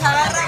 Sarah.